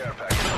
care package.